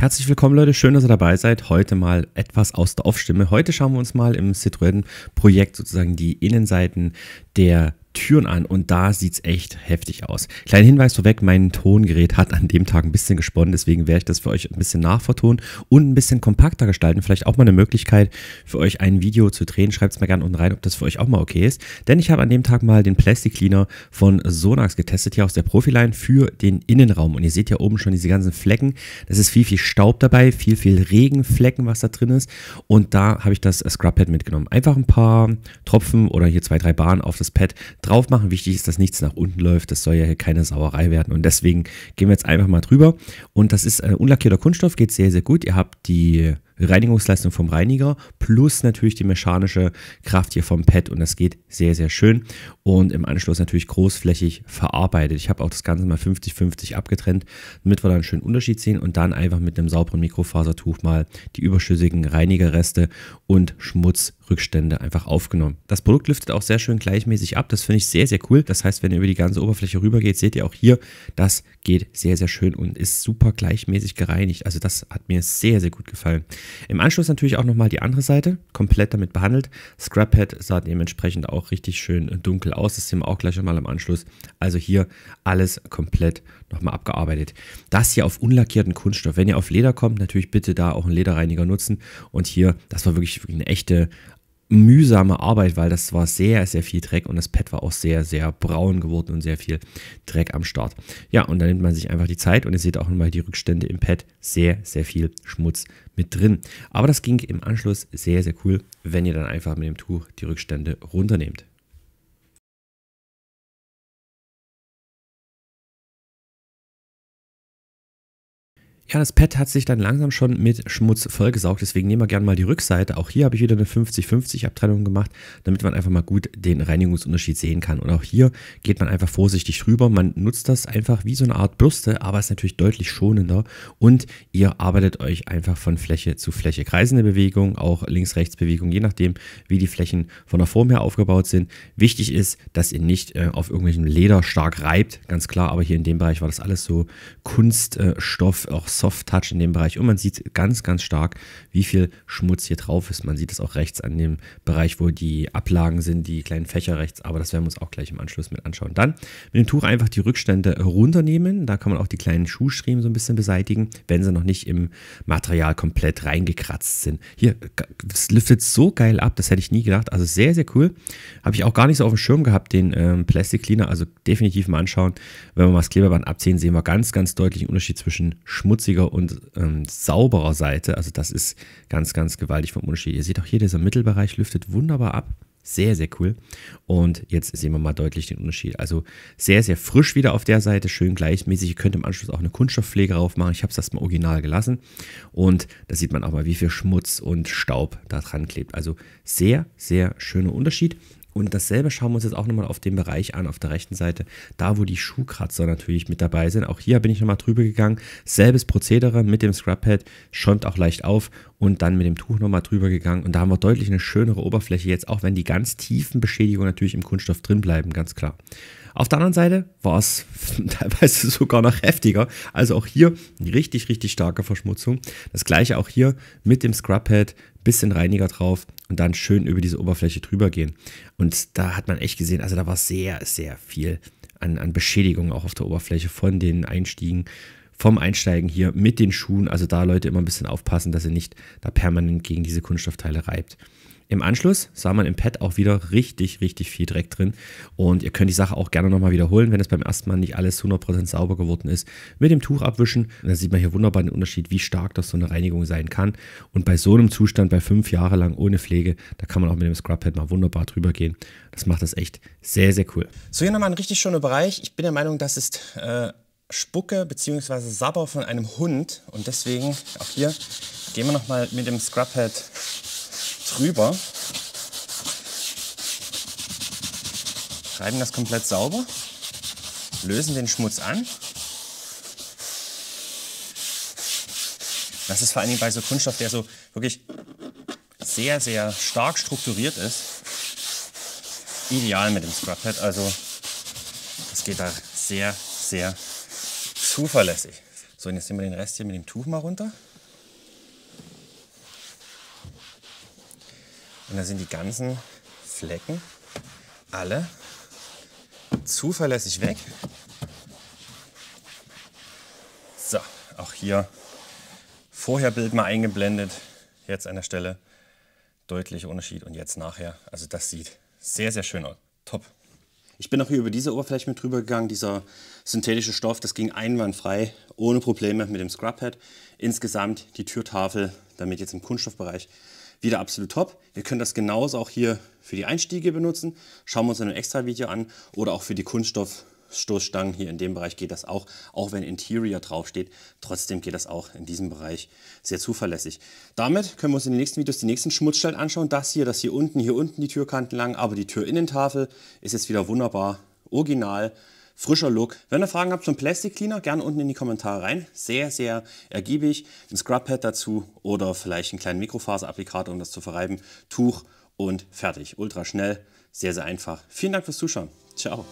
Herzlich willkommen Leute, schön, dass ihr dabei seid. Heute mal etwas aus der Off-Stimme. Heute schauen wir uns mal im Citroën-Projekt sozusagen die Innenseiten der Türen an und da sieht es echt heftig aus. Kleiner Hinweis vorweg, mein Tongerät hat an dem Tag ein bisschen gesponnen, deswegen werde ich das für euch ein bisschen nachvertonen und ein bisschen kompakter gestalten. Vielleicht auch mal eine Möglichkeit für euch ein Video zu drehen. Schreibt es mir gerne unten rein, ob das für euch auch mal okay ist. Denn ich habe an dem Tag mal den Plastic Cleaner von Sonax getestet, hier aus der Profiline für den Innenraum. Und ihr seht hier oben schon diese ganzen Flecken. Das ist viel, viel Staub dabei, viel, viel Regenflecken, was da drin ist. Und da habe ich das Scrub-Pad mitgenommen. Einfach ein paar Tropfen oder hier zwei, drei Bahnen auf das Pad drauf machen. Wichtig ist, dass nichts nach unten läuft. Das soll ja hier keine Sauerei werden. Und deswegen gehen wir jetzt einfach mal drüber. Und das ist ein unlackierter Kunststoff, geht sehr, sehr gut. Ihr habt die Reinigungsleistung vom Reiniger plus natürlich die mechanische Kraft hier vom Pad und das geht sehr, sehr schön und im Anschluss natürlich großflächig verarbeitet. Ich habe auch das Ganze mal 50-50 abgetrennt, damit wir da einen schönen Unterschied sehen und dann einfach mit einem sauberen Mikrofasertuch mal die überschüssigen Reinigerreste und Schmutzrückstände einfach aufgenommen. Das Produkt lüftet auch sehr schön gleichmäßig ab, das finde ich sehr, sehr cool. Das heißt, wenn ihr über die ganze Oberfläche rüber geht, seht ihr auch hier, das geht sehr, sehr schön und ist super gleichmäßig gereinigt. Also das hat mir sehr, sehr gut gefallen. Im Anschluss natürlich auch nochmal die andere Seite, komplett damit behandelt. Scrap Pad sah dementsprechend auch richtig schön dunkel aus. Das sehen wir auch gleich nochmal im Anschluss. Also hier alles komplett nochmal abgearbeitet. Das hier auf unlackierten Kunststoff. Wenn ihr auf Leder kommt, natürlich bitte da auch einen Lederreiniger nutzen. Und hier, das war wirklich eine echte mühsame Arbeit, weil das war sehr, sehr viel Dreck und das Pad war auch sehr, sehr braun geworden und sehr viel Dreck am Start. Ja, und dann nimmt man sich einfach die Zeit und ihr seht auch nochmal die Rückstände im Pad. Sehr, sehr viel Schmutz mit drin. Aber das ging im Anschluss sehr, sehr cool, wenn ihr dann einfach mit dem Tuch die Rückstände runternehmt. Ja, das Pad hat sich dann langsam schon mit Schmutz vollgesaugt, deswegen nehmen wir gerne mal die Rückseite. Auch hier habe ich wieder eine 50-50 Abtrennung gemacht, damit man einfach mal gut den Reinigungsunterschied sehen kann. Und auch hier geht man einfach vorsichtig drüber. Man nutzt das einfach wie so eine Art Bürste, aber ist natürlich deutlich schonender und ihr arbeitet euch einfach von Fläche zu Fläche. Kreisende Bewegung, auch Links-Rechts-Bewegung, je nachdem, wie die Flächen von der Form her aufgebaut sind. Wichtig ist, dass ihr nicht äh, auf irgendwelchen Leder stark reibt, ganz klar, aber hier in dem Bereich war das alles so Kunststoff, äh, auch Soft Touch in dem Bereich und man sieht ganz, ganz stark, wie viel Schmutz hier drauf ist. Man sieht es auch rechts an dem Bereich, wo die Ablagen sind, die kleinen Fächer rechts, aber das werden wir uns auch gleich im Anschluss mit anschauen. Dann mit dem Tuch einfach die Rückstände runternehmen. Da kann man auch die kleinen Schuhstriemen so ein bisschen beseitigen, wenn sie noch nicht im Material komplett reingekratzt sind. Hier, das lüftet so geil ab, das hätte ich nie gedacht. Also sehr, sehr cool. Habe ich auch gar nicht so auf dem Schirm gehabt, den ähm, Plastic Cleaner. Also definitiv mal anschauen. Wenn wir mal das Klebeband abziehen, sehen wir ganz, ganz deutlich einen Unterschied zwischen schmutzigen schmutziger und ähm, sauberer Seite. Also das ist ganz, ganz gewaltig vom Unterschied. Ihr seht auch hier, dieser Mittelbereich lüftet wunderbar ab. Sehr, sehr cool. Und jetzt sehen wir mal deutlich den Unterschied. Also sehr, sehr frisch wieder auf der Seite, schön gleichmäßig. Ihr könnt im Anschluss auch eine Kunststoffpflege drauf machen. Ich habe es erstmal original gelassen. Und da sieht man auch mal, wie viel Schmutz und Staub da dran klebt. Also sehr, sehr schöner Unterschied. Und dasselbe schauen wir uns jetzt auch nochmal auf den Bereich an, auf der rechten Seite, da wo die Schuhkratzer natürlich mit dabei sind. Auch hier bin ich nochmal drüber gegangen. Selbes Prozedere mit dem Scrub Pad, schäumt auch leicht auf und dann mit dem Tuch nochmal drüber gegangen. Und da haben wir deutlich eine schönere Oberfläche jetzt, auch wenn die ganz tiefen Beschädigungen natürlich im Kunststoff drin bleiben, ganz klar. Auf der anderen Seite war es teilweise sogar noch heftiger. Also auch hier richtig, richtig starke Verschmutzung. Das gleiche auch hier mit dem Scrub Pad, bisschen Reiniger drauf und dann schön über diese Oberfläche drüber gehen. Und da hat man echt gesehen, also da war sehr, sehr viel an, an Beschädigung auch auf der Oberfläche von den Einstiegen vom Einsteigen hier mit den Schuhen. Also da Leute immer ein bisschen aufpassen, dass ihr nicht da permanent gegen diese Kunststoffteile reibt. Im Anschluss sah man im Pad auch wieder richtig, richtig viel Dreck drin. Und ihr könnt die Sache auch gerne nochmal wiederholen, wenn es beim ersten Mal nicht alles 100% sauber geworden ist. Mit dem Tuch abwischen. Da sieht man hier wunderbar den Unterschied, wie stark das so eine Reinigung sein kann. Und bei so einem Zustand, bei fünf Jahre lang ohne Pflege, da kann man auch mit dem Scrub Pad mal wunderbar drüber gehen. Das macht das echt sehr, sehr cool. So, hier nochmal ein richtig schöner Bereich. Ich bin der Meinung, das ist äh, Spucke bzw. Sabber von einem Hund. Und deswegen, auch hier, gehen wir nochmal mit dem Scrub Pad drüber. Reiben das komplett sauber, lösen den Schmutz an. Das ist vor allem bei so Kunststoff, der so wirklich sehr, sehr stark strukturiert ist, ideal mit dem Scrub Pad. Also das geht da sehr, sehr zuverlässig. So, und jetzt nehmen wir den Rest hier mit dem Tuch mal runter. Und da sind die ganzen Flecken alle zuverlässig weg. So, auch hier vorher Bild mal eingeblendet. Jetzt an der Stelle deutlicher Unterschied und jetzt nachher. Also das sieht sehr, sehr schön aus. Top. Ich bin auch hier über diese Oberfläche mit drüber gegangen. Dieser synthetische Stoff, das ging einwandfrei, ohne Probleme mit dem Scrubhead. Insgesamt die Türtafel, damit jetzt im Kunststoffbereich, wieder absolut top. Ihr könnt das genauso auch hier für die Einstiege benutzen. Schauen wir uns in einem extra Video an. Oder auch für die Kunststoffstoßstangen. Hier in dem Bereich geht das auch, auch wenn Interior draufsteht. Trotzdem geht das auch in diesem Bereich sehr zuverlässig. Damit können wir uns in den nächsten Videos die nächsten Schmutzstellen anschauen. Das hier, das hier unten, hier unten die Türkanten lang. Aber die Türinnentafel ist jetzt wieder wunderbar original frischer Look. Wenn ihr Fragen habt zum Plastic Cleaner, gerne unten in die Kommentare rein. Sehr, sehr ergiebig. Ein Scrubpad dazu oder vielleicht einen kleinen Mikrofaserapplikator, um das zu verreiben. Tuch und fertig. Ultra schnell, sehr, sehr einfach. Vielen Dank fürs Zuschauen. Ciao.